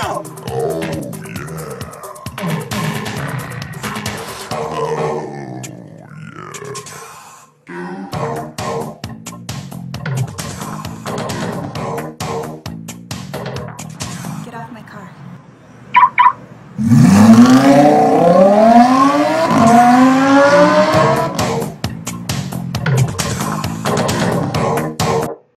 Oh, yeah. Get off my car.